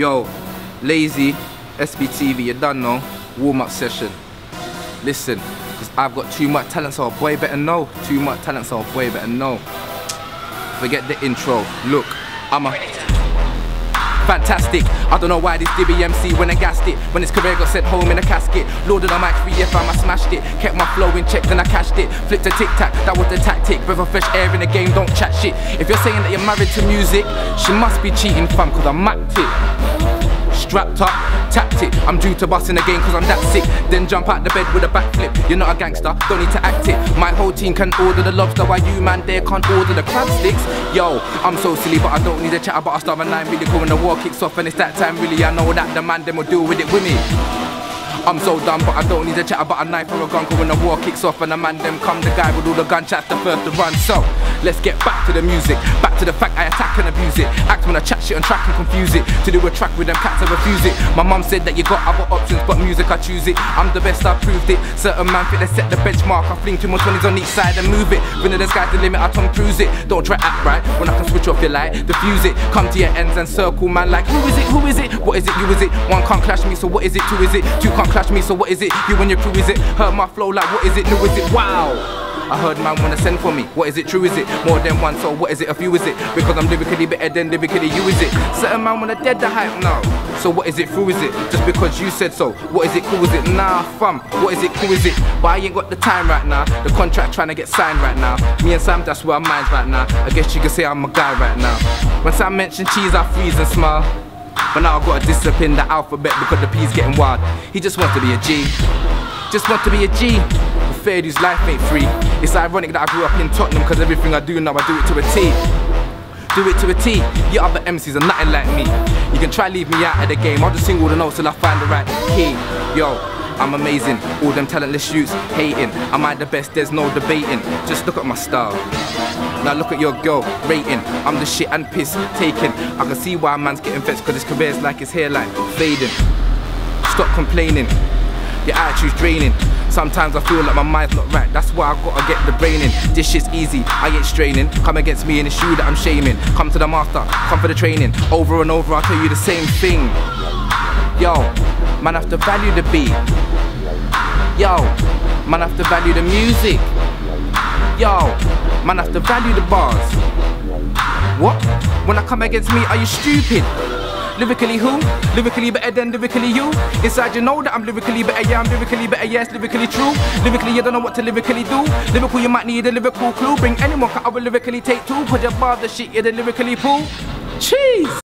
Yo, Lay-Z, SBTV, you done know, warm up session. Listen, cause I've got too much talent, so a boy better know. Too much talent, so a boy better know. Forget the intro. Look, I'm a fantastic. I don't know why this DBMC when I gassed it. When his career got sent home in a casket. Loaded on mic 3FM, I smashed it. Kept my flow in check, then I cashed it. Flipped a tic tac, that was the tactic. Breath of fresh air in the game, don't chat shit. If you're saying that you're married to music, she must be cheating, fam, cause I'm it strapped up, tapped it. I'm due to bust in the game cause I'm that sick. Then jump out the bed with a backflip. You're not a gangster, don't need to act it. My whole team can order the lobster while you man there can't order the crab sticks. Yo, I'm so silly but I don't need a chat about a star and nine really cool when the war kicks off and it's that time really. I know that the man them will deal with it with me. I'm so dumb, but I don't need to chat about a knife or a gun. Cause when the war kicks off and the man them come, the guy with all the gun chats the first to run. So let's get back to the music, back to the fact I attack and abuse it. Act when I chat shit and track and confuse it. To do a track with them cats, I refuse it. My mum said that you got other options, but music I choose it. I'm the best, I proved it. Certain man fit they set the benchmark. I fling two more 20s on each side and move it. When the sky's the limit, I Tom Cruise it. Don't try act right when I can switch off your light, diffuse it. Come to your ends and circle, man. Like who is it? Who is it? What is it? You is it? One can't clash me, so what is it? Two is it? Two can't clash me, so what is it? You and your crew is it? Heard my flow like what is it? New is it? Wow. I heard man wanna send for me. What is it? True is it? More than one. So what is it? A few is it? Because I'm lyrically better than lyrically you is it? Certain man wanna dead the hype now. So what is it? Through is it? Just because you said so. What is it? Cool is it? Nah, fam. What is it? Cool is it? But I ain't got the time right now. The contract trying to get signed right now. Me and Sam, that's where our minds right now. I guess you could say I'm a guy right now. When Sam mentioned cheese, I freeze and smile. But now I've got to discipline the alphabet because the P's getting wild. He just wants to be a G. Just want to be a G. Fair dues, life ain't free. It's ironic that I grew up in Tottenham because everything I do now I do it to a T. Do it to a T. Your other MCs are nothing like me. You can try leave me out of the game. I'll just sing all the notes till I find the right key. Yo, I'm amazing. All them talentless shoots hating. Am I the best? There's no debating. Just look at my style. Now look at your girl rating. I'm the shit and piss taking. I can see why a man's getting vexed because his career's like his hairline fading. Stop complaining. Your attitude's draining. Sometimes I feel like my mind's not right. That's why I gotta get the brain in. This shit's easy, I ain't straining. Come against me in the shoe that I'm shaming. Come to the master, come for the training. Over and over, I'll tell you the same thing. Yo, man, have to value the beat. Yo, man, have to value the music. Yo, man, have to value the bars. What? When I come against me, are you stupid? Lyrically who? Lyrically better than lyrically you? Inside you know that I'm lyrically better, yeah, I'm lyrically better, yes, lyrically true. Lyrically you don't know what to lyrically do. Lyrical you might need a lyrical clue. Bring anyone, cause I will lyrically take two. Put your bar the shit, you're the lyrically pool. Cheese!